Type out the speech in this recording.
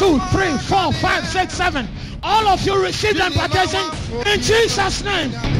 Two, three, four, five, six, seven. All of you receive the impartation in Jesus' name.